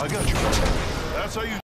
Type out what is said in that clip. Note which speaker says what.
Speaker 1: I got you. That's how you...